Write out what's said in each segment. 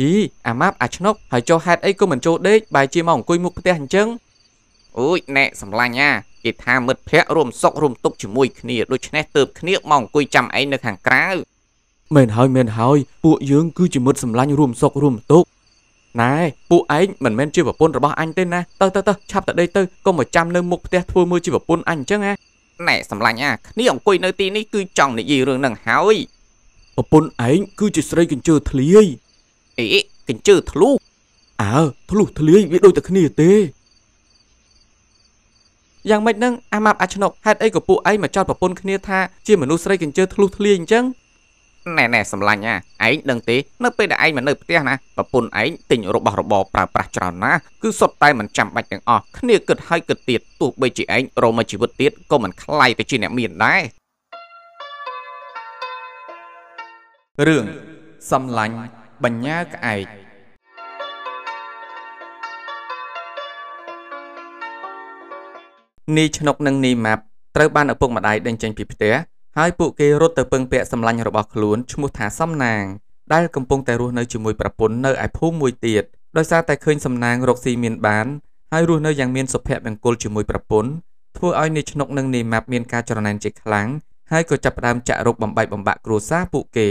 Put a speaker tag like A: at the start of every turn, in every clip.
A: អីអាម៉ាប់អាឆ្នុកហើយចុះហេតុអីក៏មិនចូលដេកបែរជាមកអង្គុយមុខផ្ទះអញ្ចឹង
B: អូយណែសម្លាញ់ណាគេថាមិត្តភ័ក្តិរួមសុខរួមទុក្ខជាមួយគ្នាដូច្នេះទើបគ្នាមកអង្គុយចាំឯងនៅខាងក្រៅ
A: មែនហើយមែនហើយពួកយើងគឺជាមិត្តសម្លាញ់រួមសុខរួមទុក្ខណែពួកឯងមិនមែនជាប្រពន្ធរបស់អញទេណាទៅទៅទៅឆាប់ទៅដេកទៅកុំមកចាំនៅមុខផ្ទះធ្វើមើលជាប្រពន្ធអញអញ្ចឹងណា
B: ណែសម្លាញ់ណាគ្នាអង្គុយនៅទីនេះគឺចង់និយាយរឿងហ្នឹងហើយ
A: ប្រពន្ធឯងគឺជាស្រីកញ្ជើធ្លាយ
B: អីកញ្ជើធ្លុះ
A: អើធ្លុះធ្លាយវាដូចតែគ្នាទេយ៉ាងម៉េចនឹងអាម៉ាប់អាឆ្នុកហេតុអីក៏ពួកឯងមកចោទប្រពន្ធគ្នាថាជាមនុស្សស្រីកញ្ជើធ្លុះធ្លាយអញ្ចឹង
B: ណែណែសម្លាញ់ណាឯងដឹងទេនៅពេលដែលឯងមកនៅផ្ទះណាប្រពន្ធឯងទិញរបស់របរប្រើប្រាស់ច្រើនណាស់គឺសុទ្ធតែមិនចាំបាច់ទាំងអស់គ្នាគិតហើយគិតទៀតទោះបីជាឯងរមជីវិតទៀតក៏មិនខ្លាយទៅជាអ្នកមានដែរ
A: រឿងសំឡាញ់បញ្ញាក្អែកនីឆ្នុកនិងនីម៉ាប់ត្រូវបានឪពុកម្ដាយដេញចេញពីផ្ទះ ហើយពួកគេរត់ទៅពឹងពាក់សម្លាញ់របស់ខ្លួនឈ្មោះថាសំណាង ដែលកំពុងតែរស់នៅជាមួយប្រពន្ធនៅឯភូមិមួយទៀតដោយសារតែឃើញសំណាងរកស៊ីមានបានហើយរស់នៅយ៉ាងមានសុភមង្គលជាមួយប្រពន្ធធ្វើឲ្យនីឆ្នុកនិងនីម៉ាប់មានការច្រណែនជាខ្លាំងហើយក៏ចាប់ផ្ដើមចាក់រុកបំបែកបំបាក់គ្រួសារពួកគេ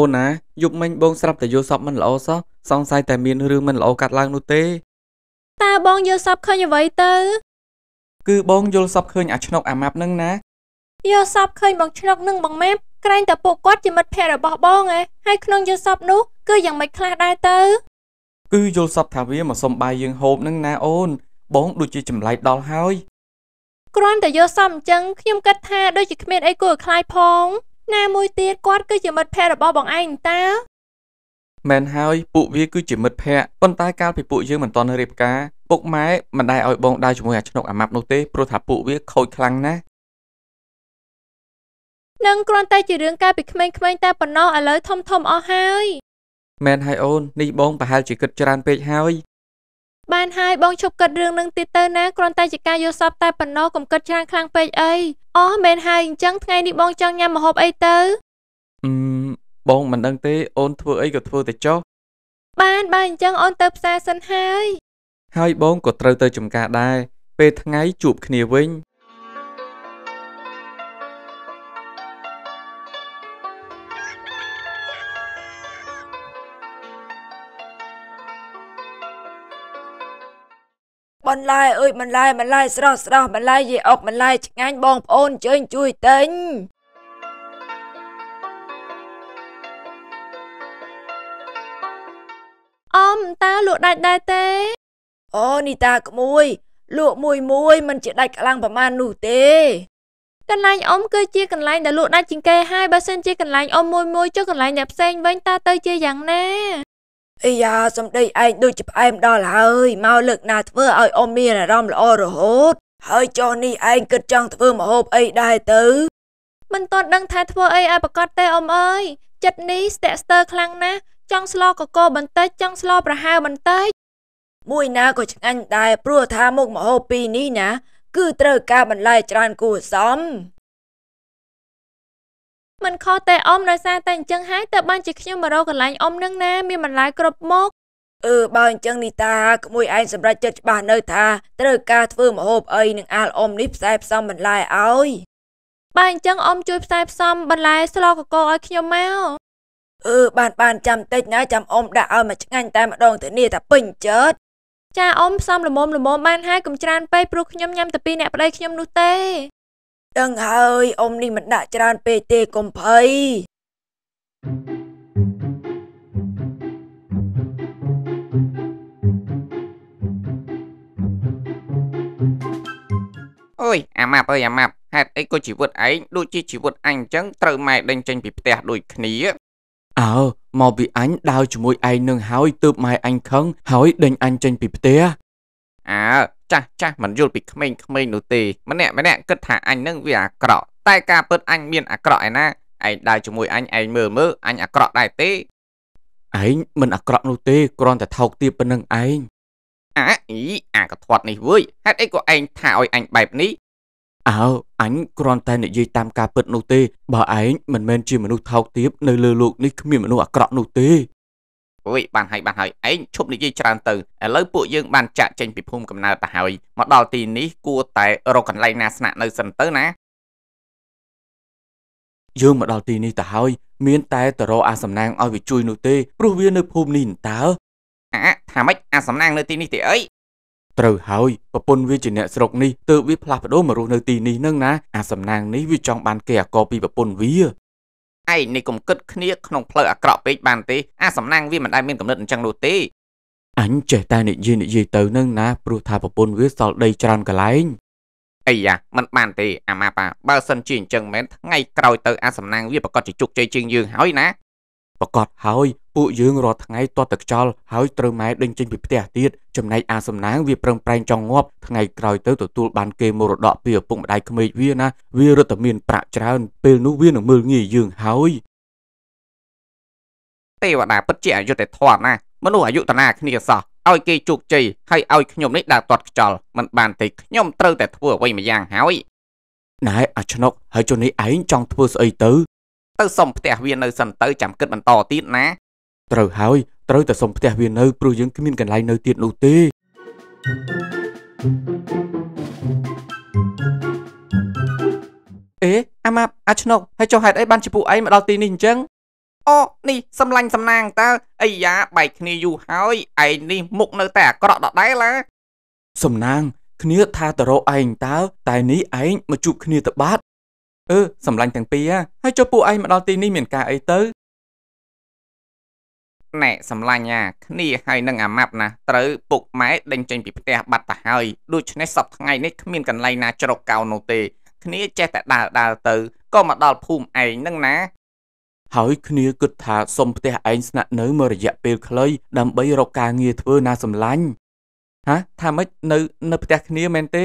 A: អូនណាយប់មិញបងស្រាប់តែយល់សពមិនល្អសោះសង្ស័យតែមានរឿងមិនល្អកាត់ឡើងនោះទេ
C: តើបងយល់សពឃើញអ្វីទៅ
A: គឺបងយល់សពឃើញអាឆ្នុកអាម៉ាប់នឹងណា
C: យល់សពឃើញបងឆ្នុកនិងបងម៉ាប់ក្រែងតែពួកគាត់ជាមិត្តភ័ក្តិរបស់បងឯងហើយក្នុងយល់សពនោះគឺយ៉ាងម៉េចខ្លះដែរទៅ
A: គឺយល់សពថាវាមកសុំបាយយើងហូបនឹងណាអូន បងដូចជាចម្លែកដល់ហើយ
C: គ្រាន់តែយល់សពអញ្ចឹងខ្ញុំគិតថាដូចជាគ្មានអីគួរឲ្យខ្លាចផង ណាមួយទៀតគាត់គឺជាមិត្តភ័ក្តិរបស់បងឯងតើ
A: មែនហើយពួកវាគឺជាមិត្តភ័ក្តិប៉ុន្តែកាលពីពួកយើងមិនទាន់រៀបការពុកម៉ែមិនដែលឲ្យបងដើរជាមួយអាឆ្នុកអាម៉ាប់នោះទេព្រោះថាពួកវាខូចខ្លាំងណាស់
C: នឹងគ្រាន់តែជារឿងកាលពីក្មេងៗតែប៉ុណ្ណោះឥឡូវធំធំអស់ហើយ
A: មែនហើយអូននេះបងប្រហែលជាគិតច្រើនពេកហើយ
C: បានហើយបងឈប់គិតរឿងនឹងទៀតទៅណាគ្រាន់តែជាការយល់សពតែប៉ុណ្ណោះកុំគិតច្រើនខ្លាំងពេកអី អស់មែនហើយអញ្ចឹងថ្ងៃនេះបងចង់ញ៉ាំម្ហូបអីទៅ
A: អឺមបងមិនដឹងទេអូនធ្វើអីក៏ធ្វើទៅចុះ
C: បានបើអញ្ចឹងអូនទៅផ្សារសិនហើយ
A: ហើយបងក៏ត្រូវទៅចំការដែរពេលថ្ងៃជួបគ្នាវិញ
D: បន្លែអើយបន្លែបន្លែស្រស់ស្រស់បន្លែយីអុកបន្លែឆ្ងាញ់បងប្អូនអញ្ជើញជួយទិញ
C: អមតើលក់ដាច់ដែរទេ
D: អូនីតាក្មួយលក់មួយមួយមិនជាដាច់ខ្លាំងប្រមាណនោះទេ
C: កន្លែងអមគឺជាកន្លែងដែលលក់ដាច់ជាងគេហើយបើសិនជាកន្លែងអមមួយមួយចុះកន្លែងអ្នកផ្សេងវិញតើទៅជាយ៉ាងណា
D: អីយ៉ាសំដីឯងដូចជាផ្អែមដល់ហើយមកលើកណាធ្វើឲ្យអ៊ំមានអារម្មណ៍ល្អរហូត ហើយចុះនេះឯងគិតចង់ធ្វើម្ហូបអីដែរទៅ
C: មិនទាន់ដឹងថាធ្វើអីឲ្យប្រកាសទេអ៊ំអើយចិត្តនេះស្ទាក់ស្ទើរខ្លាំងណាស់ចង់ស្លកកបន្តិចចង់ស្លប្រហើរបន្តិច
D: មួយណាក៏ឆ្ងាញ់ដែរព្រោះថាមុខម្ហូបពីរនេះណា គឺត្រូវការបន្លែច្រើនគួរសម
C: មិនខុសទេអ៊ំដោយសារតែអញ្ចឹងហើយតើបានជាខ្ញុំមករកកន្លែងអ៊ំនឹងណាមានបន្លែគ្រប់មុខ
D: អឺបើអញ្ចឹងនីតាក្មួយឯងសម្រេចចិត្តច្បាស់នៅថាត្រូវការធ្វើម្ហូបអីនឹងអាលអ៊ំនេះផ្សាយផ្សំបន្លែឲ្យ
C: បើអញ្ចឹងអ៊ំជួយផ្សាយផ្សំបន្លែស្លកកឲ្យខ្ញុំមក
D: អឺបានបានចាំតិចណាចាំអ៊ំដាក់ឲ្យមកឆ្ងាញ់តែម្ដងទៅនេះតែពេញចិត្ត
C: ចាអ៊ំផ្សំល្មមល្មមបានហើយកុំច្រើនពេកព្រោះខ្ញុំញ៉ាំតែពីអ្នកប្តីខ្ញុំនោះទេ
D: ដឹងហើយអ៊ំនេះមិនដាក់ច្រើនពេកទេកុំភ័យ
B: អើយអាម៉ាប់អើយអាម៉ាប់ហេតុអីក៏ជីវិតឯងដូចជាជីវិតអញអញ្ចឹងត្រូវម៉ែដេញចេញពីផ្ទះដូចគ្នា
A: អើមកពីអញដើរជាមួយឯងនឹងហើយទើបម៉ែអញខឹងហើយដេញអញចេញពីផ្ទះ
B: អើ ចាស់ចាស់មិនយល់ពីក្មេងក្មេងនោះទេម្នាក់ម្នាក់គិតថាអញនឹងវាអាក្រក់តែការពិតអញមានអាក្រក់ឯណាឯងដើរជាមួយអញឯងមើលមើលអញអាក្រក់ដែរទេ
A: ឯងមិនអាក្រក់នោះទេគ្រាន់តែថោកទាបប៉ុណ្្នឹងឯង
B: អាអីអាកធាត់នេះវើយហេតុអីក៏ឯងថាឲ្យអញបែបនេះ
A: អើអញគ្រាន់តែនិយាយតាមការពិតនោះទេបើឯងមិនមែនជាមនុស្សថោកទាបនៅលើលោកនេះគ្មានមនុស្សអាក្រក់នោះទេ
B: អូយបានហើយបានហើយឯងឈប់និយាយច្រើនទៅឥឡូវពួកយើងបានចាក់ចេញពីភូមិកំណើតទៅហើយមកដល់ទីនេះគួរតែរកកន្លែងណាស្នាក់នៅសិនទៅណា
A: យើងមកដល់ទីនេះទៅហើយមានតែតរអាសំណាងឲ្យវាជួយនោះទេព្រោះវានៅភូមិនេះតើ
B: អាថាម៉េចអាសំណាងនៅទីនេះទេអី
A: ត្រូវហើយប្រពន្ធវាជាអ្នកស្រុកនេះទើបវាផ្លាស់ប្ដូរមករស់នៅទីនេះនឹងណាអាសំណាងនេះវាចង់បានគេអាកពីប្រពន្ធវា
B: ឯងនេះកុំគិតគ្នាក្នុងផ្លូវអាក្រក់ពេកបានទេអាសំណាងវាមិនដែលមានកំណត់អញ្ចឹងនោះទេ
A: អញចេះតែនិយាយនិយាយទៅនឹងណាព្រោះថាប្រពន្ធវាសល់ដីច្រើនកន្លែង
B: អីយ៉ាមិនបានទេអាម៉ាប៉ាបើសិនជាអញ្ចឹងមែនថ្ងៃក្រោយទៅអាសំណាងវាប្រកាសជាជោគជ័យជាងយើងហើយណា
A: ប្រកាសហើយពួកយើងរាល់ថ្ងៃទាត់តែខ្យល់ហើយត្រូវម៉ែដេញចេញពីផ្ទះទៀតចំណែកអាសំណាងវាប្រឹងប្រែងចង់ងាប់ថ្ងៃក្រោយទៅទទួលបានគេមរតកពីឪពុកម្ដាយក្មេកវាណាវារត់តែមានប្រាក់ច្រើនពេលនោះវានឹងមើលងាយយើងហើយ
B: ទេវតាពិតជាអយុត្តិធម៌ណាស់មនុស្សអយុធនាគ្នាសោះឲ្យគេជោគជ័យហើយឲ្យខ្ញុំនេះដើរទាត់ខ្យល់មិនបានទេខ្ញុំត្រូវតែធ្វើអ្វីមួយយ៉ាងហើយ
A: ណែអាឆ្នុកហើយចុះនេះឯងចង់ធ្វើស្អីទៅ
B: ទៅសុំផ្ទះវានៅសិនទៅចាំគិតបន្តទៀតណា
A: ត្រូវហើយត្រូវតែសុំផ្ទះវានៅព្រោះយើងគ្មានកន្លែងនៅទៀតនោះទេ
B: អេអាម៉ាប់អាឆ្នុកហើយចុះហេតុអីបានជាពួកឯងមកដល់ទីនេះអញ្ចឹងអូនេះសំឡាញ់សំណាងតើអីយ៉ាបែកគ្នាយូរហើយឯងនេះមុខនៅតែអាក្រក់ដដែលឡា
A: សំណាងគ្នាថាតរកឯងតើតែនេះឯងមកជួបគ្នាទៅបាត់ អឺសម្លាញ់ទាំងពីរហ៎ហើយចុះពួកឯងមកដល់ទីនេះមានការអីទៅ
B: ណែសំឡាញ់អាគ្នាហើយនឹងអាម៉ាប់ណាត្រូវពុកម៉ែដេញចេញពីផ្ទះបាត់ទៅហើយដូច្នេះសប្តាហ៍ថ្ងៃនេះគ្មានកន្លែងណាជ្រកកោននោះទេគ្នាចេះតែដើរដើរទៅក៏មកដល់ភូមិឯងនឹងណា
A: ហើយគ្នាគិតថាសុំផ្ទះឯងស្នាក់នៅមួយរយៈពេលខ្លីដើម្បីរកការងារធ្វើណាសម្លាញ់ហាថាម៉េចនៅនៅផ្ទះគ្នាមែនទេ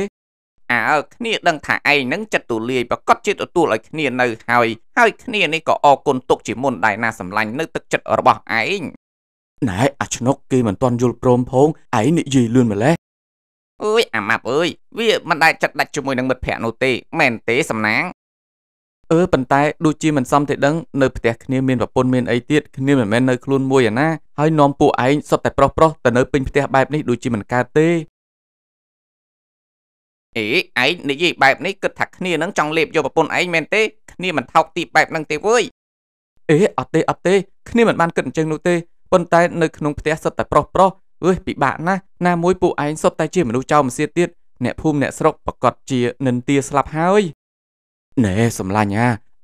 B: អើគ្នាដឹងថាឯងនឹងចិត្តទូលាយប្រកាសជាទទួលឲ្យគ្នានៅហើយហើយគ្នានេះក៏អរគុណទុកជាមុនដែរណាសម្លាញ់នៅទឹកចិត្តរបស់ឯង
A: ណែអាឆ្នុកគេមិនទាន់យល់ព្រមផងឯងនិយាយលឿនម្ល៉េះ
B: អើយអាម៉ាប់អើយវាមិនដែលចិត្តដាច់ជាមួយនឹងមិត្តភ័ក្ដិនោះទេមែនទេសំណាង
A: អឺប៉ុន្តែដូចជាមិនសមទេដឹងនៅផ្ទះគ្នាមានប្រពន្ធមានអីទៀតគ្នាមិនមែននៅខ្លួនមួយឯណាហើយនាំពួកឯងសុទ្ធតែប្រុសប្រុសទៅនៅពេញផ្ទះបែបនេះដូចជាមិនកើតទេ
B: អេឯងនិយាយបែបនេះគិតថាគ្នានឹងចង់លេបយកប្រពន្ធឯងមែនទេគ្នាមិនថោកទីបែបហ្នឹងទេវើយ
A: អេអត់ទេអត់ទេគ្នាមិនបានគិតអញ្ចឹងនោះទេប៉ុន្តែនៅក្នុងផ្ទះសុទ្ធតែប្រុសប្រុសអើយពិបាកណាស់ណាមួយពួកឯងសុទ្ធតែជាមនុស្សចោលម្សៀតទៀតអ្នកភូមិអ្នកស្រុកប្រកាសជានិន្ទាស្លាប់ហើយណែសម្លាញ់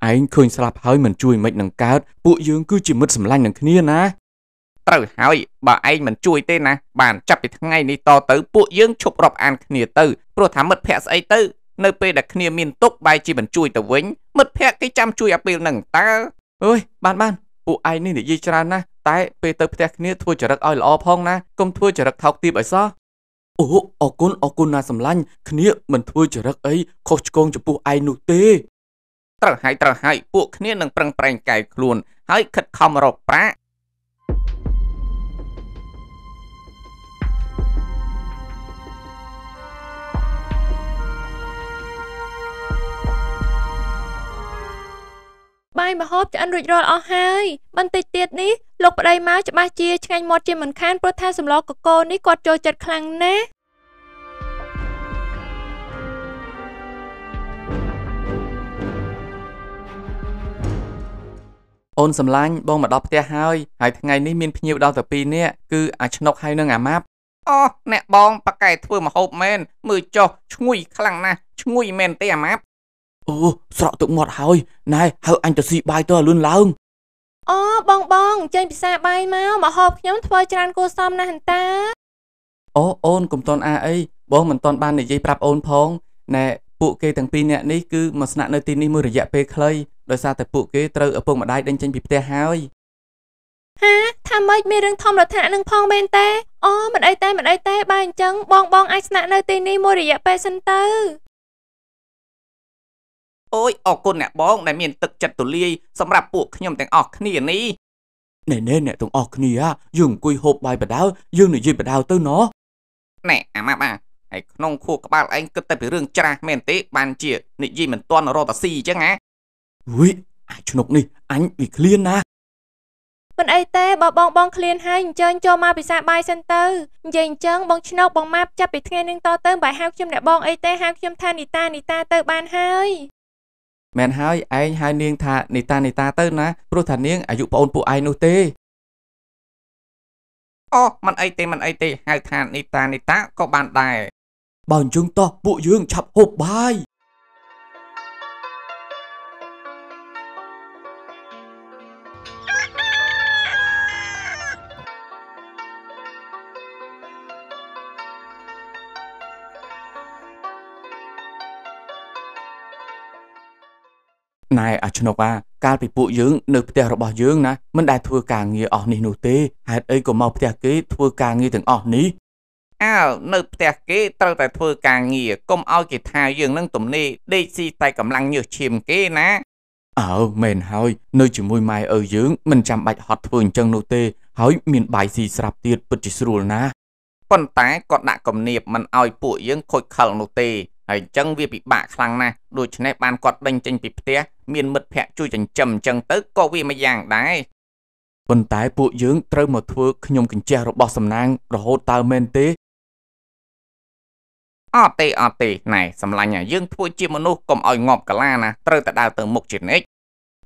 A: អាឯងឃើញស្លាប់ហើយមិនជួយមិននឹងកើតពួកយើងគឺជាមិត្តសម្លាញ់នឹងគ្នាណា
B: ត្រូវហើយបើឯងមិនជួយទេណាបានចាប់ពីថ្ងៃនេះតទៅពួកយើងឈប់រាប់អានគ្នាទៅព្រោះថាមិត្តភ័ក្ដិស្អីទៅនៅពេលដែលគ្នាមានទុកបែរជាមិនជួយទៅវិញមិត្តភ័ក្ដិគេចាំជួយអាពេលហ្នឹងតើ
A: អើយបានបានពួកឯងនេះនិយាយច្រើនណាស់តែពេលទៅផ្ទះគ្នាធ្វើចរិតឲ្យល្អផងណាកុំធ្វើចរិតថោកទាបឲ្យសោះអូអរគុណអរគុណណាសម្លាញ់គ្នាមិនធ្វើចរិតអីខុសឆ្គងចំពោះឯងនោះទេ
B: ត្រូវហើយត្រូវហើយពួកគ្នានឹងប្រឹងប្រែងកែខ្លួនហើយខិតខំរកប្រាក់
C: បាយម្ហូបឆ្អិនរួចរាល់អស់ហើយបន្តិចទៀតនេះលោកប្តីមកច្បាស់ជាឆ្ងាញ់មាត់ជាមិនខានព្រោះថាសម្លកកូរនេះគាត់ចូលចិត្តខ្លាំងណាស់
A: អូនសម្លាញ់បងមកដល់ផ្ទះហើយហើយថ្ងៃនេះមានភ្ញៀវដល់ទៅ2នាក់គឺអាឆ្នុកហើយនិងអាម៉ាប់
B: អូអ្នកបងប៉ាកែធ្វើមហូបមែនមើលចុះឈ្ងុយខ្លាំងណាស់ឈ្ងុយមែនទេអាម៉ាប់
A: អូស្រក់ទឹកមាត់ហើយណែហៅអញទៅស៊ីបាយទៅឲ្យលឿនឡើង
C: អូបងបងចេញពិសាបាយមកម្ហូបខ្ញុំធ្វើច្រើនគួរសមណាស់ហន្តា
A: អូអូនកុំតន់អាអីបងមិនតន់បាននិយាយប្រាប់អូនផងណែពួកគេទាំងពីរនាក់នេះគឺមកស្នាក់នៅទីនេះមួយរយៈពេលខ្លីដោយសារតែពួកគេត្រូវឪពុកម្ដាយដេញចេញពីផ្ទះហើយ
C: ហាថាម៉េចមានរឿងធំលទ្ធៈនឹងផងមែនទេអូមិនអីទេមិនអីទេបើអញ្ចឹងបងបងអាចស្នាក់នៅទីនេះមួយរយៈពេលសិនទៅ
B: អូយអរគុណអ្នកបងដែលមានទឹកចិត្តទូលាយសម្រាប់ពួកខ្ញុំទាំងអស់គ្នានេះ
A: ណែណែអ្នកទាំងអស់គ្នាយើងអង្គុយហូបបាយបដៅយើងនិយាយបដៅទៅណោះ
B: ណែអាម៉ាប់អាហើយក្នុងខួរក្បាលឯងគិតតែពីរឿងច្រាស់មែនទេបានជានិយាយមិនទាន់រតស៊ីអញ្ចឹងណា
A: វិអាចឆ្នុកនេះអញវាឃ្លានណាស់
C: មិនអីទេបើបងបងឃ្លានហើយអញ្ជើញចូលមកពិសាបាយសិនទៅនិយាយអញ្ចឹងបងឆ្នោកបងម៉ាប់ចាប់ពីថ្ងៃនេះតទៅបើហៅខ្ញុំអ្នកបងអីទេហៅខ្ញុំថានីតានីតាទៅបានហើយ
A: មែនហើយឯងហៅនាងថានីតានីតាទៅណាព្រោះថានាងអាយុប្អូនពួកឯងនោះទេ
B: អូមិនអីទេមិនអីទេហៅថានីតានីតាក៏បានដែរ
A: បើអញ្ចឹងតោះពួកយើងឆាប់ហូបបាយ ណែអាឆ្នុកអាកាលពីពួកយើងនៅផ្ទះរបស់យើងណាមិនដែលធ្វើការងារអស់នេះនោះទេហេតុអីក៏មកផ្ទះគេធ្វើការងារទាំងអស់នេះ
B: អើនៅផ្ទះគេត្រូវតែធ្វើការងារកុំឲ្យគេថាយើងនឹងទំនេរដេកស៊ីតែកម្លាំងញើសឈាមគេណា
A: អើមែនហើយនៅជាមួយម៉ែឪយើងមិនចាំបាច់ហត់ធ្វើអញ្ចឹងនោះទេហើយមានបាយស៊ីស្រាប់ទៀតពិតជាស្រួលណាស់
B: ប៉ុន្តែក៏ដាក់គំនាបមិនឲ្យពួកយើងខូចខលនោះទេ ហើយអញ្ចឹងវាពិបាកខ្លាំងណាស់ដូច្នេះបានគាត់ដេញចេញពីផ្ទះមានមិត្តភ័ក្តិជួយចិញ្ចឹមអញ្ចឹងទៅក៏វាមួយយ៉ាងដែរ
A: ប៉ុន្តែពួកយើងត្រូវមកធ្វើខ្ញុំកញ្ចេះរបស់សំណាងរហូតតើមែនទេ
B: អត់ទេអត់ទេណែសម្លាញ់អាយើងធ្វើជាមនុស្សកុំឲ្យងាប់កាឡាណាត្រូវតែដើរទៅមុខជានិច្ច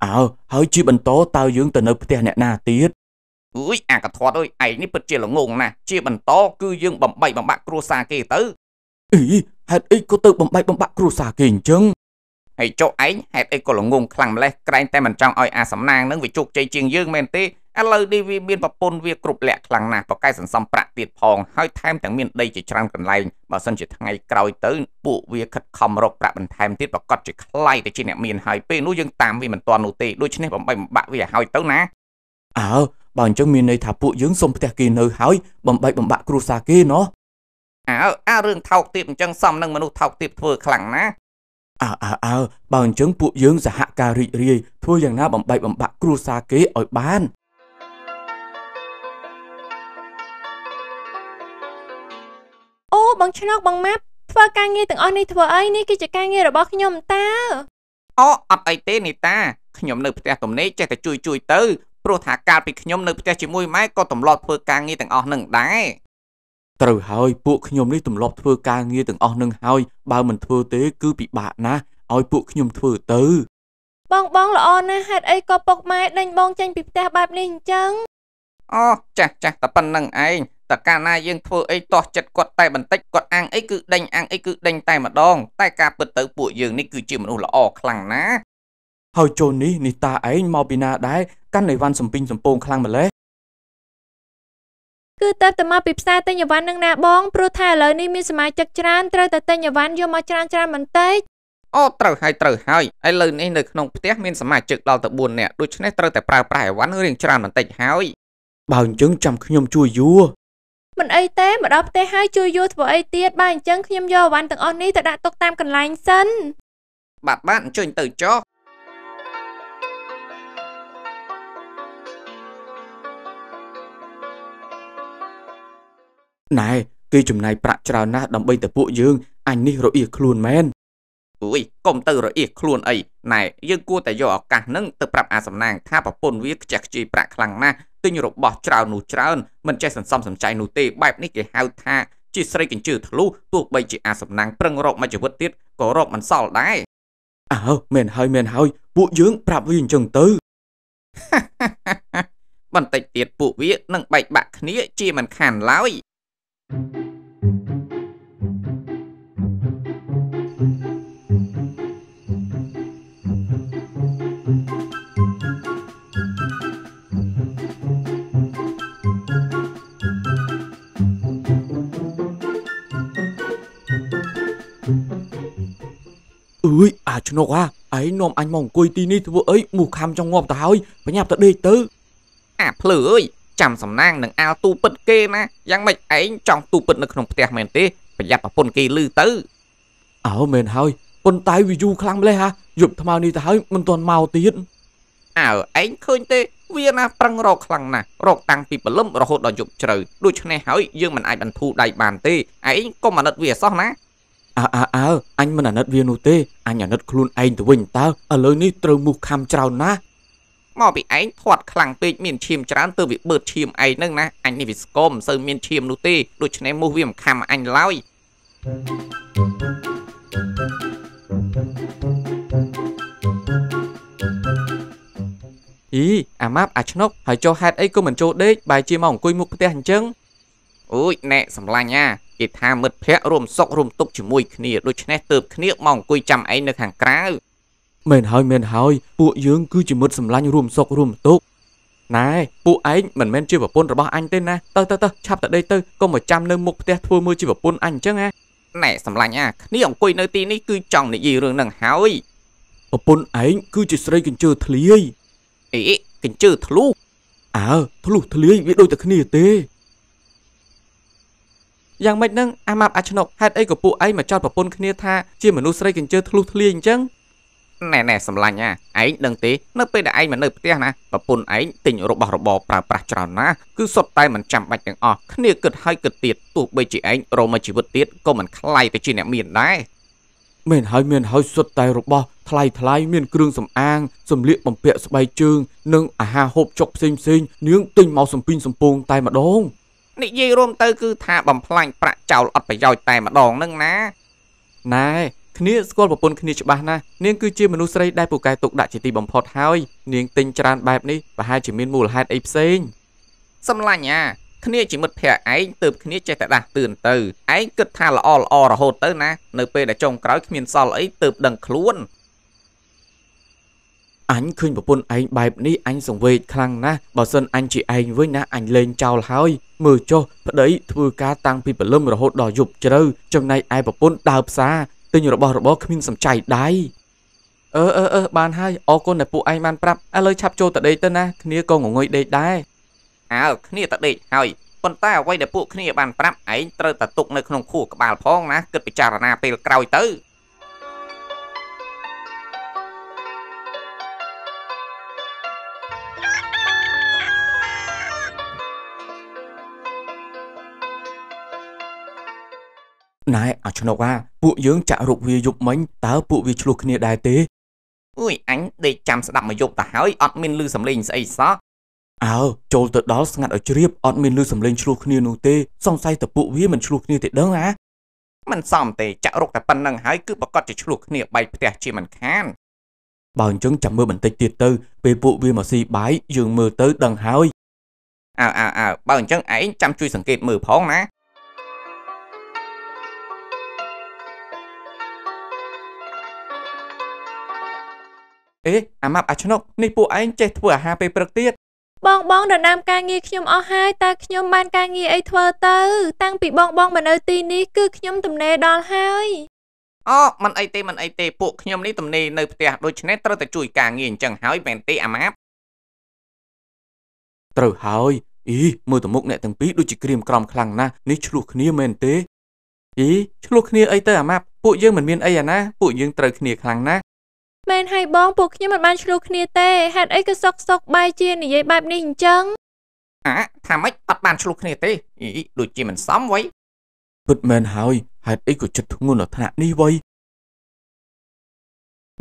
A: អើហើយជាបន្តតើយើងទៅនៅផ្ទះអ្នកណាទៀត
B: អុយអាកធាត់អើយឯងនេះពិតជាល្ងងណាស់ជាបន្តគឺយើងបំបីបំបាក់គ្រួសារគេទៅ
A: អី ហេតុអីក៏ទៅបំបែកបំបាក់គ្រួសារគេអញ្ចឹង
B: ហើយចុះឯងហេតុអីក៏ល្ងងខ្លាំងម្លេះក្រែងតែមិនចង់ឲ្យអាសំណាងនឹងវាជោគជ័យជាងយើងមែនទេឥឡូវនេះវាមានប្រពន្ធវាគ្រប់លក្ខខ្លាំងណាស់ប្រកែសន្សំប្រាក់ទៀតផងហើយថែមទាំងមានដីជាច្រើនកន្លែងបើសិនជាថ្ងៃក្រោយទៅពួកវាខិតខំរកប្រាក់បន្ថែមទៀតប្រកាសជាខ្លាយទៅជាអ្នកមានហើយពេលនោះយើងតាមវាមិនទាន់នោះទេដូច្នេះបំបីបំបាក់វាឲ្យហើយទៅណា
A: អើបើអញ្ចឹងមានន័យថាពួកយើងសុំផ្ទះគេនៅហើយបំបែកបំបាក់គ្រួសារគេណោះ
B: អើអារឿងថោកទាបអញ្ចឹងសមនឹងមនុស្សថោកទាបធ្វើខ្លាំងណាស់
A: អើអើអើបើអញ្ចឹងពួកយើងសហការរីករាយធ្វើយ៉ាងណាបំបែកបំបាក់គ្រួសារគេឲ្យបាន
C: អូបងឆ្នោកបងម៉ាប់ធ្វើការងារទាំងអស់នេះធ្វើអីនេះគឺជាការងាររបស់ខ្ញុំតើ
B: អូអត់អីទេនីតាខ្ញុំនៅផ្ទះទំនេរចេះតែជួយជួយទៅព្រោះថាកាលពីខ្ញុំនៅផ្ទះជាមួយម៉ែក៏ទម្លាប់ធ្វើការងារទាំងអស់នឹងដែរ
A: ត្រូវហើយពួកខ្ញុំនេះទម្លាប់ធ្វើការងារទាំងអស់នឹងហើយបើមិនធ្វើទេគឺពិបាកណាស់ឲ្យពួកខ្ញុំធ្វើទៅ
C: បងបងល្អណាស់ហេតុអីក៏ពុកម៉ែដេញបងចេញពីផ្ទះបែបនេះអញ្ចឹង
B: អូចាស់ចាស់តែប៉ុណ្្នឹងឯងតើកាលណាយើងធ្វើអីតោះចិត្តគាត់តែបន្តិចគាត់អាងអីគឺដេញអាងអីគឺដេញតែម្ដង តែការពិតទៅពួកយើងនេះគឺជាមនុស្សល្អខ្លាំងណាស់
A: ហើយចូលនេះនេះតាឯងមកពីណាដែរកាន់អីវ៉ាន់សំពីងសំពងខ្លាំងម្ល៉េះ
C: គឺទៅតែមកពីផ្សារទិញអីវ៉ាន់នឹងណាបងព្រោះថាឥឡូវនេះមានសមាជិកច្រើនត្រូវតែទិញអីវ៉ាន់យកមកច្រើនច្រើនបន្តិច
B: អូត្រូវហើយត្រូវហើយឥឡូវនេះនៅក្នុងផ្ទះមានសមាជិកដល់ទៅ4នាក់ដូច្នេះត្រូវតែប្រើប្រាស់អីវ៉ាន់រៀងច្រើនបន្តិចហើយ
A: បើអញ្ចឹងចាំខ្ញុំជួយយួរ
C: មិនអីទេមកដល់ផ្ទះហើយជួយយកធ្វើអីទៀតបើអញ្ចឹងខ្ញុំយកអីវ៉ាន់ទាំងអស់នេះទៅដាក់ទុកតាមកន្លែងសិន
B: បាទបាទអញ្ជើញទៅចុះ
A: ណែគេចំណាយប្រាក់ច្រើនណាស់ដើម្បីតែពួកយើងអញនេះរអៀសខ្លួនមែន
B: អុយកុំទៅរអៀសខ្លួនអីណែយើងគួរតែយកឱកាសហ្នឹងទៅប្រាប់អាសំណាងថាប្រពន្ធវាខ្ជះខ្ជាយប្រាក់ខ្លាំងណាស់ទិញរបស់ច្រើននោះច្រើនមិនចេះសន្សំសំចៃនោះទេបែបនេះគេហៅថាជាស្រីកញ្ជើធ្លុះទោះបីជាអាសំណាងប្រឹងរកមកជីវិតទៀតក៏រកមិនសល់ដែរ
A: អើមែនហើយមែនហើយពួកយើងប្រាប់វាអញ្ចឹងទៅ
B: បន្តិចទៀតពួកវានឹងបែកបាក់គ្នាជាមិនខានឡើយ
A: អើ យអាឆ្នុកអាឯងនាំអញមកអង្គុយទីនេះធ្វើអីមូសខាំចង់ងាប់ទៅហើយបញ្ញាប់ទៅដេកទៅ
B: អាភ្លឺអើយ ចាំសំណាងនឹងអាលទូពិតគេណាយ៉ាងម៉េចឯងចង់ទូពិតនៅក្នុងផ្ទះមែនទេប្រយ័ត្នប្រពន្ធគេលឺទៅ
A: អើមែនហើយប៉ុន្តែវាយូរខ្លាំងម្លេះហ่ะយប់ថ្មនេះទៅហើយមិនទាន់មកទៀត
B: អើឯងឃើញទេវាណាប្រឹងរកខ្លាំងណាស់រកតាំងពីព្រលឹមរហូតដល់យប់ជ្រៅដូច្នេះហើយយើងមិនអាចបន្ធូរដៃបានទេឯងកុំអាណិតវាសោះណា
A: អើអើអើអញមិនអាណិតវានោះទេអញអាណិតខ្លួនឯងទៅវិញតើឥឡូវនេះត្រូវមុខខំច្រើនណាស់
B: មកពីឯងធាត់ខ្លាំងពេកមានឈាមច្រើនទៅវាបឺតឈាមឯងហ្នឹងណាអញនេះវាស្គមមិនសូវមានឈាមនោះទេដូច្នេះមោះវាមិនខំអញឡើយ
A: អីអាម៉ាប់អាឆ្នុកហើយចុះហេតុអីក៏មិនចូលដេកបែរជាមកអង្គុយមុខផ្ទះអញ្ចឹង
B: អូយណែសម្លាញ់ណាគេថាមិត្តភ័ក្តិរួមសុខរួមទុក្ខជាមួយគ្នាដូច្នេះទៅគ្នាមកអង្គុយចាំឯងនៅខាងក្រៅ
A: មែនហើយមែនហើយពួកយើងគឺជាមិត្តសម្លាញ់រួមសុខរួមទុក្ខណែពួកឯងមិនមែនជាប្រពន្ធរបស់អញទេណាទៅទៅទៅឆាប់ទៅដេកទៅកុំមកចាំនៅមុខផ្ទះធ្វើមើលជាប្រពន្ធអញអញ្ចឹងណា
B: ណែសម្លាញ់ណាគ្នាអង្គុយនៅទីនេះគឺចង់និយាយរឿងហ្នឹងហើយ
A: ប្រពន្ធឯងគឺជាស្រីកញ្ជើធ្លាយ
B: អីកញ្ជើធ្លុះ
A: អើធ្លុះធ្លាយវាដូចតែគ្នាទេយ៉ាងម៉េចហ្នឹងអាម៉ាប់អាឆ្នុកហេតុអីក៏ពួកឯងមកចោទប្រពន្ធគ្នាថាជាមនុស្សស្រីកញ្ជើធ្លុះធ្លាយអញ្ចឹង
B: ណែណែសម្លាញ់ណាឯងដឹងទេនៅពេលដែលឯងមកនៅផ្ទះណាប្រពន្ធឯងទិញរបស់របរប្រើប្រាស់ច្រើនណាស់គឺសុទ្ធតែមិនចាំបាច់ទាំងអស់គ្នាគិតហើយគិតទៀតទោះបីជាឯងរកមកជីវិតទៀតក៏មិនខ្លាយទៅជាអ្នកមានដែរ
A: មែនហើយមែនហើយសុទ្ធតែរបស់ថ្លៃថ្លៃមានគ្រឿងសម្អាងសម្លៀកបំពាក់ស្បែកជើង និងអាហារហូបចុកផ្សេងផ្សេងៗនាងទិញមកសំពីងសំពងតែម្ដង
B: និយាយរួមទៅគឺថាបំផ្លាញប្រាក់ចោលអត់ប្រយោជន៍តែម្ដងហ្នឹងណា
A: ណែ គ្នាស្គាល់ប្រពន្ធគ្នាច្បាស់ណាស់នាងគឺជាមនុស្សស្រីដែលពូកែទុកដាក់ជាទីបំផុតហើយនាងទិញច្រើនបែបនេះប្រហែលជាមានមូលហេតុអីផ្សេង
B: សម្លាញ់ណាគ្នាជាមិត្តភក្តិឯងទៅគ្នាចេះតែដាស់តឿនទៅឯងគិតថាល្អល្អរហូតទៅណានៅពេលដែលចុងក្រោយគ្មានសល់អីទៅដឹងខ្លួន
A: អញឃើញប្រពន្ធឯងបែបនេះអញសង្វេគខ្លាំងណាស់បើសិនអញជាឯងវិញណាអញលេងចោលហើយមើលចុះប្តីធ្វើការតាំងពីព្រលឹមរហូតដល់យប់ជ្រៅចំណែកឯប្រពន្ធដើរផ្សារ ទិញរបស់របរគ្មានសំចៃដៃអឺអឺអឺបានហើយអរគុណដែលពួកឯងបានប្រាប់ឥឡូវឆាប់ចូលទៅដេកទៅណាគ្នាក៏ងងុយដេកដែរ
B: អើគ្នាតដេកហើយប៉ុន្តែអ្វីដែលពួកគ្នាបានប្រាប់ឯងត្រូវតែទុកនៅក្នុងខួរក្បាលផងណាគិតពិចារណាពេលក្រោយទៅ
A: ណែអាឆ្នុកអាពួកយើងចាក់រុកវាយប់មិញតើពួកវាឆ្លោះគ្នាដែរទេ
B: អុយអញដេកចាំស្ដាប់មកយប់ទៅហើយអត់មានលឺសំឡេងស្អីសោះ
A: អើចូលទៅដល់ស្ងាត់ឲ្យជ្រាបអត់មានលឺសំឡេងឆ្លោះគ្នានោះទេសង្ស័យតែពួកវាមិនឆ្លោះគ្នាទេដឹងអា
B: មិនសមទេចាក់រុកតែប៉ុណ្្នឹងហើយគឺប្រកាសជាឆ្លោះគ្នាបែកផ្ទះជាមិនខាន
A: បើអញ្ចឹងចាំមើលបន្តិចទៀតទៅពេលពួកវាមកស៊ីបាយយើងមើលទៅដឹងហើយ
B: អើអើអើបើអញ្ចឹងឯងចាំជួយសង្កេតមើលផងណា
A: អេអាម៉ាប់អាឆ្នុកនេះពួកឯងចេះធ្វើអាហារពេលព្រឹកទៀត
C: បងបងដណ្ដើមការងារខ្ញុំអស់ហើយតើខ្ញុំបានការងារអីធ្វើទៅ តាំងពីបងបងមកនៅទីនេះគឺខ្ញុំទំនេរដល់ហើយ
B: អូមិនអីទេមិនអីទេពួកខ្ញុំនេះទំនេរនៅផ្ទះដូច្នេះត្រូវតែជួយការងារអញ្ចឹងហើយមែនទេអាម៉ាប់
A: ត្រូវហើយអីមើលទៅមុខអ្នកទាំងពីរដូចជាក្រៀមក្រំខ្លាំងណាស់នេះឆ្លោះគ្នាមែនទេអីឆ្លោះគ្នាអីទៅអាម៉ាប់ពួកយើងមិនមានអីអាណាពួកយើងត្រូវគ្នាខ្លាំងណាស់
C: មែនហើយបងពួកខ្ញុំមិនបានឆ្លោះគ្នាទេហេតុអីក៏សុកសុកបាយជានិយាយបែបនេះអញ្ចឹង
B: អាថាម៉េចអត់បានឆ្លោះគ្នាទេអីដូចជាមិនសមវ៉ៃ
A: ពិតមែនហើយហេតុអីក៏ចិត្តធ្ងន់ដល់ថ្នាក់នេះវ៉ៃ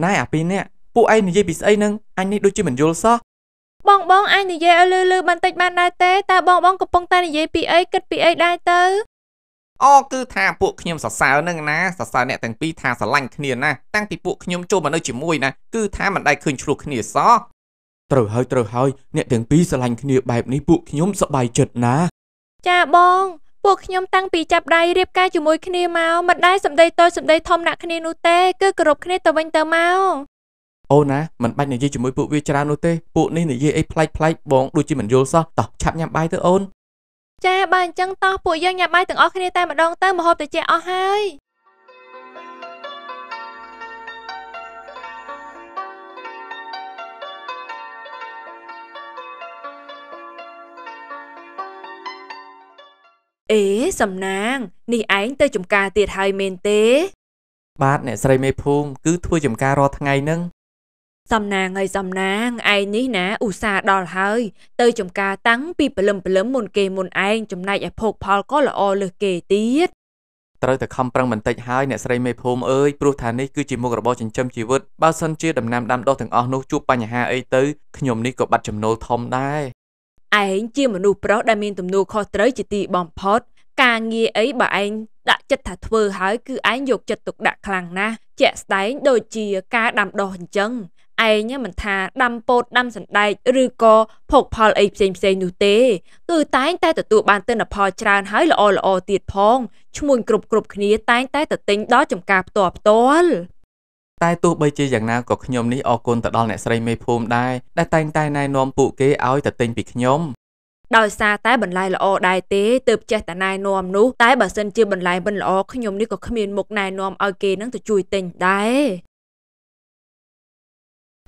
A: ណែអាពីរនាក់ពួកឯងនិយាយពីស្អីហ្នឹងអញនេះដូចជាមិនយល់សោះ
C: បងបងអាចនិយាយឲ្យលឺលឺបន្តិចបានដែរទេតើបងបងកំពុងតែនិយាយពីអីគិតពីអីដែរទៅ
B: អូគឺថាពួកខ្ញុំសរសើរនឹងណាសរសើរអ្នកទាំងពីរថាស្រឡាញ់គ្នាណាតាំងពីពួកខ្ញុំចូលមកនៅជាមួយណាគឺថាមិនដែលឃើញឆ្លោះគ្នាសោះ
A: ត្រូវហើយត្រូវហើយអ្នកទាំងពីរស្រឡាញ់គ្នាបែបនេះពួកខ្ញុំសប្បាយចិត្តណាស់
C: ចាបងពួកខ្ញុំតាំងពីចាប់ដៃរៀបការជាមួយគ្នាមកមិនដែលសម្ដីតូចសម្ដីធំដាក់គ្នានោះទេគឺគោរពគ្នាទៅវិញទៅមក
A: អូនណាមិនបាច់និយាយជាមួយពួកវាច្រើននោះទេពួកនេះនិយាយអីប្លែកប្លែកៗបងដូចជាមិនយល់សោះតោះឆាប់ញ៉ាំបាយទៅអូន
C: ចាបើអញ្ចឹងតោះពួកយើងញ៉ាំបាយទាំងអស់គ្នាតែម្ដងទៅម្ហូបទៅចេះអស់ហើយ
B: អេ
C: សំណាង នេះឯងទៅចំការទៀតហើយមែនទេ
A: បាទអ្នកស្រីមេភូមិគឺធ្វើចំការរាល់ថ្ងៃហ្នឹង
C: សំណាងហើយសំណាងឯងនេះណាឧស្សាហ៍ដល់ហើយ ទៅចំការតាំងពីព្រលឹមព្រលឹមមុនគេមុនឯងចំណែកឲ្យភោគផលក៏ល្អលើសគេទៀត
A: ត្រូវតែខំប្រឹងបន្តិចហើយអ្នកស្រីមេភូមិអើយព្រោះថានេះគឺជាមុខរបរចិញ្ចឹមជីវិតបើសិនជាដំណាំដាំដុះទាំងអស់នោះជួបបញ្ហាអីទៅខ្ញុំនេះក៏បាត់ចំណូលធំដែរ
C: ឯងជាមនុស្សប្រុសដែលមានទំនួលខុសត្រូវជាទីបំផុតការងារអីបើឯងដាក់ចិត្តថាធ្វើហើយគឺឯងយកចិត្តទុកដាក់ខ្លាំងណាស់ជាក់ស្ដែងដូចជាការដាំដុះអញ្ចឹង ឯងមិនថាដាំពោតដាំសណ្ដែកឬក៏ភោគផលអីផ្សេងផ្សេងៗនោះទេ គឺតែងតែទទួលបានទិន្នផលច្រើនហើយល្អល្អៗទៀតផងឈ្មួញគ្រប់គ្រប់គ្នាតែងតែទៅទិញដល់ចំការផ្ទាល់ផ្ទាល់
A: តែទោះបីជាយ៉ាងណាក៏ខ្ញុំនេះអរគុណទៅដល់អ្នកស្រីមេភូមិដែរដែលតែងតែណែនាំពួកគេឲ្យទៅទិញពីខ្ញុំ
C: ដោយសារតែបន្លែល្អដែរទេទើបចេះតែណែនាំនោះតែបើសិនជាបន្លែមិនល្អខ្ញុំនេះក៏គ្មានមុខណែនាំឲ្យគេនឹងទៅជួយទិញដែរ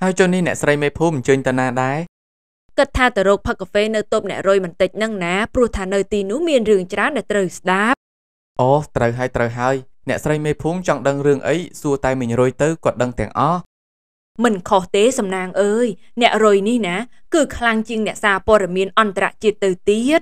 A: ហើយចុះនេះអ្នកស្រីមេភូមិអញ្ជើញទៅណាដែរ
C: គិតថាទៅរកផឹកកាហ្វេនៅតូបអ្នករុយបន្តិចនឹងណាព្រោះថានៅទីនោះមានរឿងច្រើនដែលត្រូវស្ដាប់
A: អូត្រូវហើយត្រូវហើយអ្នកស្រីមេភូមិចង់ដឹងរឿងអីសួរតែមិញរុយទៅគាត់ដឹងទាំងអស់
C: មិនខុសទេសំណាងអើយអ្នករុយនេះណា គឺខ្លាំងជាងអ្នកសារព័ត៌មានអន្តរជាតិទៅទៀត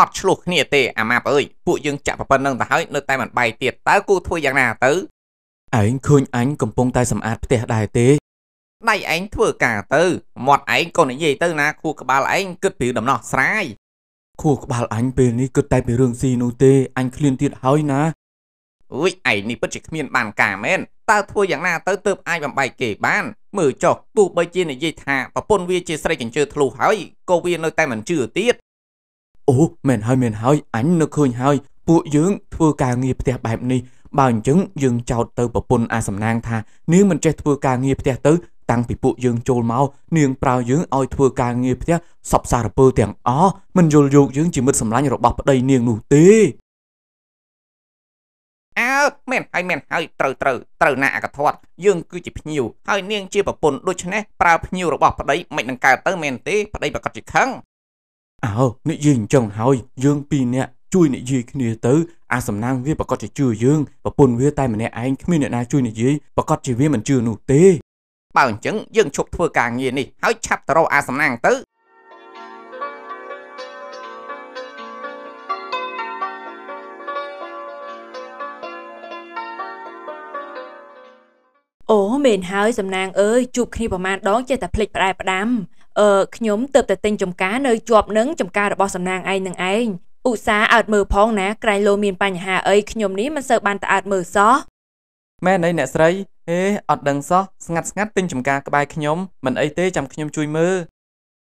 B: អត់ឆ្លោះគ្នាទេអាម៉ាប់អើយពួកយើងចាក់ប៉ុណ្្នឹងទៅហើយនៅតែមិនបាយទៀតតើគូធ្វើយ៉ាងណាទៅ
A: ឯងឃើញអញកំពុងតែសម្អាតផ្ទះដែរទេ
B: ដៃឯងធ្វើការទៅមាត់ឯងក៏និយាយទៅណាខួរក្បាលឯងគិតពីដំណោះស្រាយ
A: ខួរក្បាលអញពេលនេះគិតតែពីរឿងស៊ីនោះទេអញឃ្លានទៀតហើយណា
B: អុយឯងនេះពិតជាគ្មានបានការមែនតើធ្វើយ៉ាងណាទៅទើបអាចបំបែកគេបានមើលចុះទោះបីជានិយាយថាប្រពន្ធវាជាស្រីកញ្ជើធ្លុះហើយក៏វានៅតែមិនជឿទៀត
A: អូមែនហើយមែនហើយអញនឹកឃើញហើយពួកយើងធ្វើការងារផ្ទះបែបនេះបើអញ្ចឹងយើងចោទទៅប្រពន្ធអាសំណាងថានាងមិនចេះធ្វើការងារផ្ទះទៅតាំងពីពួកយើងចូលមកនាងប្រើយើងឲ្យធ្វើការងារផ្ទះសពសារពើទាំងអស់មិនយល់យោគយើងជាមិត្តសម្លាញ់របស់ប្តីនាងនោះទេ
B: អើមែនហើយមែនហើយត្រូវត្រូវត្រូវណាអកធាត់យើងគឺជាភ្ញៀវហើយនាងជាប្រពន្ធដូច្នេះប្រើភ្ញៀវរបស់ប្តីមិននឹងកើតទៅមែនទេប្តីប្រកាសជាខឹង
A: អើនិយាយអញ្ចឹងហើយយើងពីរនាក់ជួយនិយាយគ្នាទៅអាសំណាងវាប្រកាសជាជឿយើងប្រពន្ធវាតែម្នាក់ឯងគ្មានអ្នកណាជួយនិយាយប្រកាសជាវាមិនជឿនោះទេ
B: បើអញ្ចឹងយើងឈប់ធ្វើការងារនេះហើយឆាប់ទៅរកអាសំណាងទៅ
C: អូមែនហើយសំណាងអើយជួបគ្នាប្រមាណដងចេះតែភ្លេចផ្ដែផ្ដាំ អឺខ្ញុំទៅតែទិញចំការនៅជាប់នឹងចំការរបស់សំណាងឯងនឹងឯងឧស្សាហ៍អើតមើលផងណាក្រែងលោមានបញ្ហាអីខ្ញុំនេះមិនសូវបានតើតមើលសោះ
A: មែនអីអ្នកស្រីអេអត់ដឹងសោះស្ងាត់ស្ងាត់ទិញចំការក្បែរខ្ញុំមិនអីទេចាំខ្ញុំជួយមើល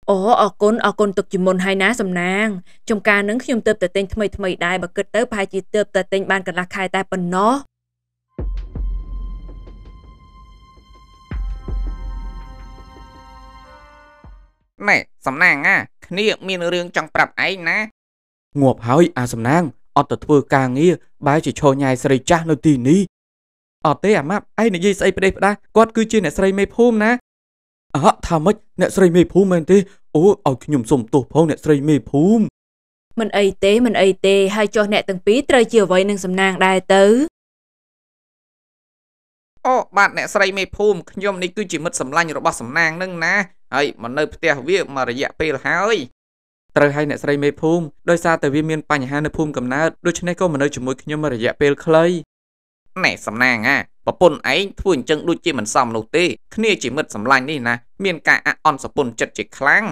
C: អូអរគុណអរគុណទុកជាមុនហើយណាសំណាងចំការនឹងខ្ញុំទៅតែទិញថ្មីថ្មីដែរបើគិតទៅប្រហែលជាទៅតែទិញបានកន្លះខែតែប៉ុណ្ណោះ
B: ណែសំណាងអាគ្នាមានរឿងចង់ប្រាប់ឯងណា
A: ងាប់ហើយអាសំណាងអត់ទៅធ្វើការងារបែរជាឈរញ៉ាយស្រីចាស់នៅទីនេះអត់ទេអាម៉ាប់ឯងនិយាយស្អីផ្ដេសផ្ដាសគាត់គឺជាអ្នកស្រីមេភូមិណាអើថាម៉េចអ្នកស្រីមេភូមិមែនទេអូឲ្យខ្ញុំសុំទោសផងអ្នកស្រីមេភូមិ
C: មិនអីទេមិនអីទេហើយចុះអ្នកទាំងពីរត្រូវជាអ្វីនឹងសំណាងដែរទៅ
B: អូបាទអ្នកស្រីមេភូមិខ្ញុំនេះគឺជាមិត្តសម្លាញ់របស់សំណាងនឹងណា ហើយមកនៅផ្ទះវាមករយៈពេលហើយ
A: ត្រូវឲ្យអ្នកស្រីមេភូមិដោយសារតែវាមានបញ្ហានៅភូមិកំណើតដូច្នេះក៏មកនៅជាមួយខ្ញុំរយៈពេលខ្លី
B: ណែសំណាងអាប្រពន្ធឯងធ្វើអញ្ចឹងដូចជាមិនសមនោះទេគ្នាជាមិត្តសម្លាញ់នេះណាមានការអអន់សពុនចិត្តជាខ្លាំង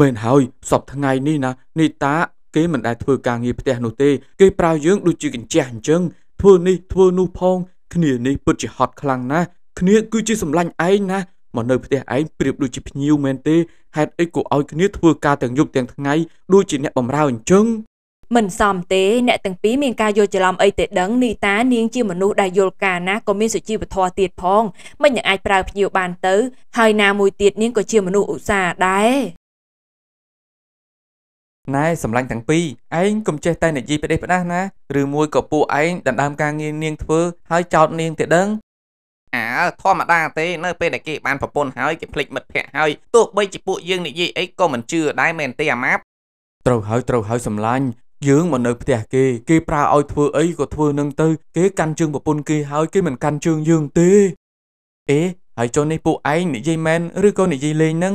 A: មែនហើយសពថ្ងៃនេះណានីតាគេមិនដែលធ្វើការងារផ្ទះនោះទេគេប្រើយើងដូចជាកញ្ចះអញ្ចឹងធ្វើនេះធ្វើនោះផងគ្នានេះពិតជាហត់ខ្លាំងណាស់គ្នាគឺជាសម្លាញ់ឯងណា មកនៅផ្ទះឯងប្រៀបដូចជាភ្ញៀវមែនទេហេតុអីក៏ឲ្យគ្នាធ្វើការទាំងយប់ទាំងថ្ងៃដូចជាអ្នកបំរើអញ្ចឹង
C: មិនសមទេអ្នកទាំងពីរមានការយល់ច្រឡំអីទេដឹងនីតានាងជាមនុស្សដែលយល់ការណាក៏មានសុជីវធម៌ទៀតផងមិននឹងអាចប្រើភ្ញៀវបានទៅហើយណាមួយទៀតនាងក៏ជាមនុស្សឧស្សាហ៍ដែរ
A: ណែសម្លាញ់ទាំងពីរឯងកុំចេះតែនិយាយផ្ដេសផ្ដាសណាឬមួយក៏ពួកឯងដណ្ដើមការងារនាងធ្វើហើយចោតនាងទៅដឹង
B: អើធម្មតាទេនៅពេលដែលគេបានប្រពន្ធហើយគេភ្លេចមិត្តភក្តិហើយទោះបីជាពួកយើងនិយាយអីក៏មិនជឿដែរមែនទេអាម៉ាប់
A: ត្រូវហើយត្រូវហើយសម្លាញ់យើងមកនៅផ្ទះគេគេប្រើឲ្យធ្វើអីក៏ធ្វើនឹងទៅគេកាន់ជើងប្រពន្ធគេហើយគេមិនកាន់ជើងយើងទេអេហើយចុះនេះពួកឯងនិយាយមែនឬក៏និយាយលេងហ្នឹង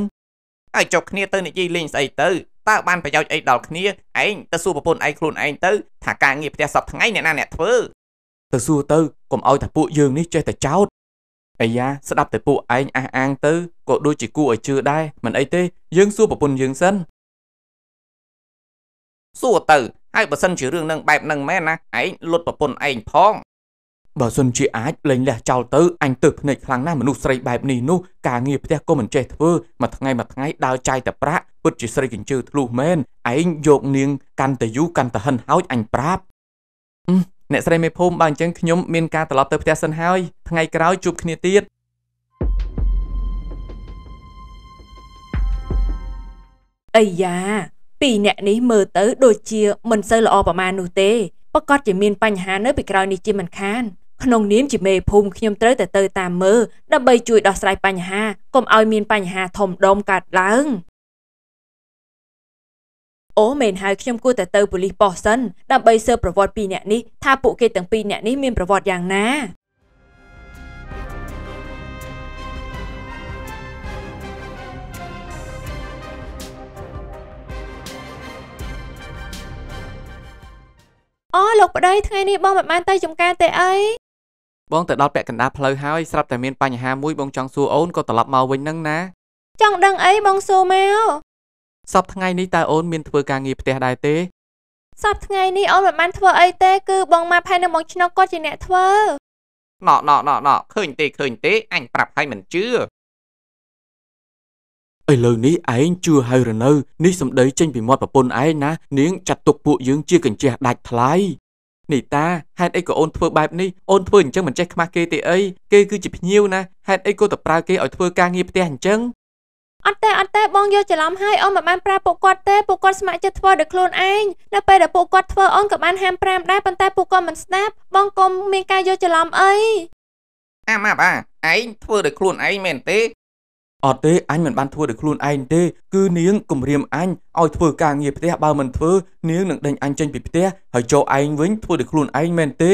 B: ហើយចុះគ្នាទៅនិយាយលេងស្អីទៅតើបានប្រយោជន៍អីដល់គ្នាឯងទៅសួរប្រពន្ធឯងខ្លួនឯងទៅថាការងារផ្ទះសប្តាហ៍ថ្ងៃអ្នកណាអ្នកធ្វើ
A: ទៅសួរទៅកុំឲ្យតែពួកយើងនេះចេះតែចោត អាយ៉ាស្ដាប់តែពួកឯងអះអាងទៅក៏ដូចជាគួរឲ្យជឿដែរមិនអីទេយើងសួរប្រពន្ធយើងសិន
B: សួរទៅហើយបើសិនជារឿងនឹងបែបហ្នឹងមែនណាឯងលុតប្រពន្ធឯងផង
A: បើសិនជាអាចលេងលះចោលទៅអញទៅភ្នែកខ្លាំងណាស់មនុស្សស្រីបែបនេះនោះការងារផ្ទះក៏មិនចេះធ្វើមួយថ្ងៃមួយថ្ងៃដើរចាយតែប្រាក់ពិតជាស្រីកញ្ជើធ្លុះមែនឯងយកនាងកាន់តែយូរកាន់តែហិនហោចអញប្រាប់ អឺអ្នកស្រីមេភូមិបើអញ្ចឹងខ្ញុំមានការត្រឡប់ទៅផ្ទះសិនហើយថ្ងៃក្រោយជួបគ្នាទៀត
D: អីយ៉ាពីរអ្នកនេះមើលទៅដូចជាមិនសូវល្អប្រមាណនោះទេប្រកាសជាមានបញ្ហានៅពីក្រោយនេះជាមិនខានក្នុងនាមជាមេភូមិខ្ញុំត្រូវតែទៅតាមមើលដើម្បីជួយដោះស្រាយបញ្ហាកុំឲ្យមានបញ្ហាធំដុំកើតឡើង អូមែនហើយខ្ញុំគួរតែទៅប៉ូលីសប៉ោះសិនដើម្បីស៊ើបប្រវត្តិពីរអ្នកនេះថាពួកគេទាំងពីរអ្នកនេះមានប្រវត្តិយ៉ាងណា
C: អូលោកប្តីថ្ងៃនេះបងមិនបានទៅចំការទេអី
A: បងទៅដល់ពាក់កណ្ដាលផ្លូវហើយស្រាប់តែមានបញ្ហាមួយបងចង់សួរអូនក៏ត្រឡប់មកវិញហ្នឹងណា
C: ចង់ដឹងអីបងសួរមក
A: សប្តាហ៍ថ្ងៃនេះតើអូនមានធ្វើការងារផ្ទះដែរទេ
C: សប្តាហ៍ថ្ងៃនេះអូនមិនបានធ្វើអីទេគឺបងម៉ាប់ហើយនិងបងឆ្នុកគាត់ជាអ្នកធ្វើ
B: ណក់ណក់ណក់ណក់ឃើញទេឃើញទេអញប្រាប់ឲ្យមិនជឿ
A: ឥឡូវនេះឯងជឿហើយឬនៅនេះសម្ដីចេញពីមាត់ប្រពន្ធឯងណានាងចាត់ទុកពួកយើងជាកញ្ចេះដាច់ថ្លៃនេះតាហេតុអីក៏អូនធ្វើបែបនេះអូនធ្វើអញ្ចឹងមិនចេះខ្មាស់គេទេអីគេគឺជាភ្ញៀវណាហេតុអីក៏ទៅប្រើគេឲ្យធ្វើការងារផ្ទះអញ្ចឹង
C: អត់ទេអត់ទេបងយកច្រឡំហើយអូនមិនបានប្រាប់ពួកគាត់ទេពួកគាត់ស្ម័គ្រចិត្តធ្វើដោយខ្លួនឯងនៅពេលដែលពួកគាត់ធ្វើអូនក៏បានហាមប្រាមដែរប៉ុន្តែពួកគាត់មិនស្ដាប់បងកុំមានការយកច្រឡំអី
B: អាម៉ាប់អាឯងធ្វើដោយខ្លួនឯងមែនទេ
A: អត់ទេអញមិនបានធ្វើដោយខ្លួនឯងទេគឺនាងគំរាមអញឲ្យធ្វើការងារផ្ទះបើមិនធ្វើនាងនឹងដេញអញចេញពីផ្ទះហើយចូលឯងវិញធ្វើដោយខ្លួនឯងមែនទេ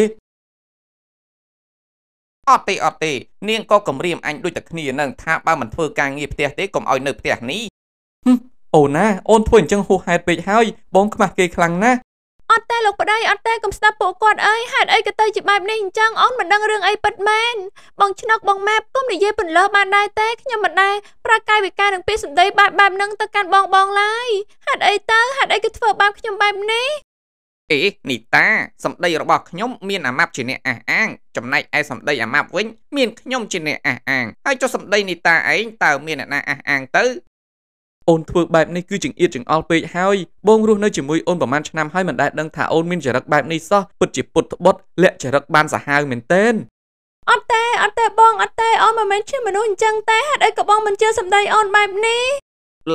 B: អត់ទេអត់ទេនាងក៏គំរាមអញដូចតែគ្នានឹងថាបើមិនធ្វើការងារផ្ទះទេកុំឲ្យនៅផ្ទះនេះ
A: អូនណាអូនធ្វើអញ្ចឹងហួសហេតុពេកហើយបងខ្មាស់គេខ្លាំងណាស់
C: អត់ទេលោកប្តីអត់ទេកុំស្ដាប់ពួកគាត់អីហេតុអីក៏ទៅជាបែបនេះអញ្ចឹងអូនមិនដឹងរឿងអីពិតមែនបងឆ្នុកបងម៉ាប់កុំនិយាយពន្លើបានដែរទេខ្ញុំមិនដែរប្រាកាយវិការនឹងពាក្យសម្ដីបែបបែបហ្នឹងទៅកាន់បងបងឡើយហេតុអីទៅហេតុអីក៏ធ្វើបាបខ្ញុំបែបនេះ
B: អេនីតាសម្ដីរបស់ខ្ញុំមានអាម៉ាប់ជាអ្នកអះអាងចំណែកឯសម្ដីអាម៉ាប់វិញមានខ្ញុំជាអ្នកអះអាងហើយចុះសម្ដីនីតាឯងតើមានអ្នកណាអះអាងទៅ
A: អូនធ្វើបែបនេះគឺចង្អៀតចង្អល់ពេកហើយបងរស់នៅជាមួយអូនប្រហែលឆ្នាំហើយមិនដែលដឹងថាអូនមានចរិតបែបនេះសោះពិតជាពុតត្បុតលាក់ចរិតបានសាហាវមែនទែន
C: អត់ទេអត់ទេបងអត់ទេអូនមិនមែនជាមនុស្សអញ្ចឹងទេហេតុអីក៏បងមិនជឿសម្ដីអូនបែបនេះ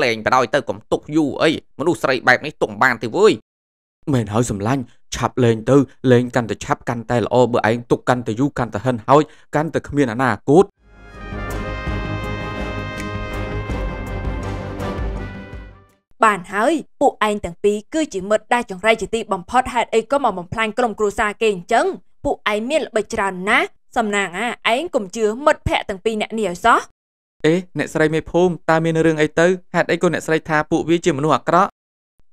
B: លេងបដ ாய் ទៅកុំទុកយូរអីមនុស្សស្រីបែបនេះទុកមិនបានទេវើយ
A: មែនហើយសម្លាញ់ឆាប់លេងទៅលេងកាន់តែឆាប់កាន់តែល្អបើឯងទុកកាន់តែយូរកាន់តែហិនហោចកាន់តែគ្មានអនាគត
D: បានហើយពួកឯងទាំងពីរគឺជាមិត្តដែលចង្រៃជាទីបំផុតហេតុអីក៏មកបំផ្លាញក្រុមគ្រួសារគេអញ្ចឹងពួកឯងមានល្បិចច្រើនណាស់សំណាងអាឯងកុំជឿមិត្តភ័ក្តិទាំងពីរអ្នកនេះឲ្យសោះ
A: អេអ្នកស្រីមេភូមិតើមានរឿងអីទៅហេតុអីក៏អ្នកស្រីថាពួកវាជាមនុស្សអាក្រក់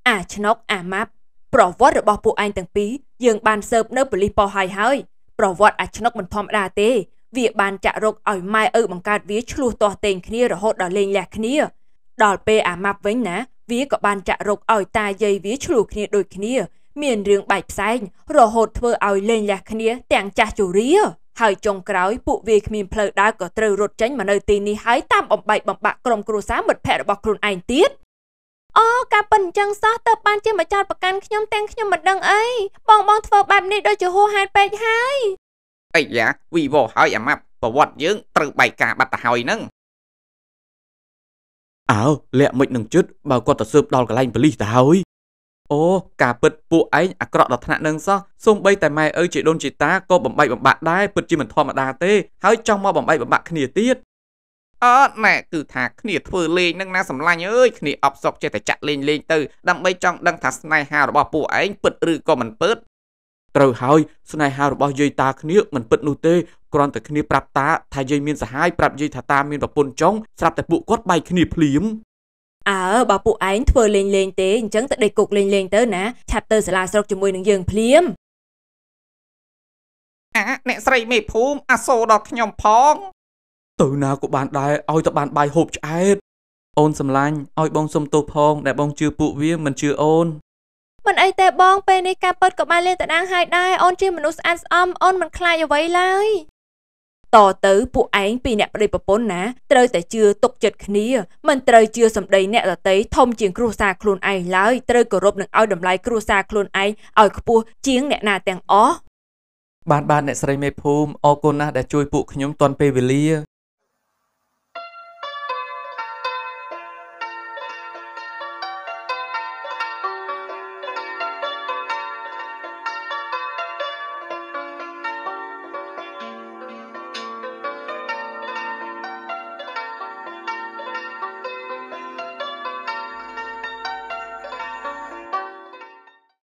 D: អាឆ្នុកអាម៉ាប់ ប្រវត្តិរបស់ពួកឯងទាំងពីរយើងបានស៊ើបនៅប៉ូលីសប៉ោះហើយហើយប្រវត្តិអាឆ្នុកមិនធម្មតាទេ វាបានចាក់រកឲ្យម៉ែឪបង្កើតវាឆ្លោះទាស់ទែងគ្នារហូតដល់លេងលះគ្នាដល់ពេលអាម៉ាប់វិញណា វាក៏បានចាក់រកឲ្យតាយាយវាឆ្លោះគ្នាដូចគ្នា មានរឿងបែកផ្សែងរហូតធ្វើឲ្យលេងលះគ្នាទាំងចាស់ជរាហើយចុងក្រោយពួកវាគ្មានផ្លូវដើរក៏ត្រូវរត់ចេញមកនៅទីនេះហើយតាមបំបែកបំបាក់ក្រុមគ្រួសារមិត្តភ័ក្តិរបស់ខ្លួនឯងទៀត
C: អូការប៉ិនអញ្ចឹងសោះទៅបានជាមកចោតប្រកាន់ខ្ញុំទាំងខ្ញុំមិនដឹងអីបងបងធ្វើបែបនេះដូចជាហួសហេតុពេកហើយ
B: អីយ៉ាវីវហើយអាម៉ាប់ប្រវត្តិយើងត្រូវបែកការបាត់ទៅហើយហ្នឹង
A: អើលាក់មិននឹងជិតបើគាត់ទៅស៊ើបដល់កន្លែងប៉ូលីសទៅហើយអូការពិតពួកឯងអាក្រក់ដល់ថ្នាក់នឹងសោះសូម្បីតែម៉ែឪជាដូនជាតាក៏បំបីបំបាក់ដែរពិតជាមិនធម្មតាទេហើយចង់មកបំបីបំបាក់គ្នាទៀត
B: អត់ណែគឺថាគ្នាធ្វើលេងនឹងណាសម្លាញ់អើយគ្នាអបសុកចេះតែចាក់លេងលេងទៅដើម្បីចង់ដឹងថាស្នេហារបស់ពួកឯងពិតឬក៏មិនពិត
A: ត្រូវហើយស្នេហារបស់យាយតាគ្នាមិនពិតនោះទេគ្រាន់តែគ្នាប្រាប់តាថាយាយមានសហាយប្រាប់យាយថាតាមានប្រពន្ធចុងស្រាប់តែពួកគាត់បែកគ្នាភ្លាម
C: អើបើពួកឯងធ្វើលេងលេងទេអញ្ចឹងទៅដេកគុកលេងលេងទៅណាឆាប់ទៅសាលាស្រុកជាមួយនឹងយើងភ្លាម
B: អាអ្នកស្រីមេភូមិអាសូរដល់ខ្ញុំផង
A: ទៅណាក៏បានដែរឲ្យតែបានបាយហូបឆ្អែតអូនសំឡាញ់ឲ្យបងសុំទោសផងដែលបងជឿពួកវាមិនជឿអូន
E: មិនអីទេបងពេលនេះការពិតក៏បានលានតាដាងហើយដែរអូនជាមនុស្សស្អាតស្អំអូនមិនខ្លាចអ្វីឡើយ
C: តទៅពួកឯងពីអ្នកប្តីប្រពន្ធណាត្រូវតែជឿទុកចិត្តគ្នាមិនត្រូវជឿសម្ដីអ្នកដតីធំជាងគ្រួសារខ្លួនឯងឡើយត្រូវគោរពនិងឲ្យតម្លៃគ្រួសារខ្លួនឯងឲ្យខ្ពស់ជាងអ្នកណាទាំងអស់
A: បានបានអ្នកស្រីមេភូមិអរគុណណាស់ដែលជួយពួកខ្ញុំទាន់ពេលវេលា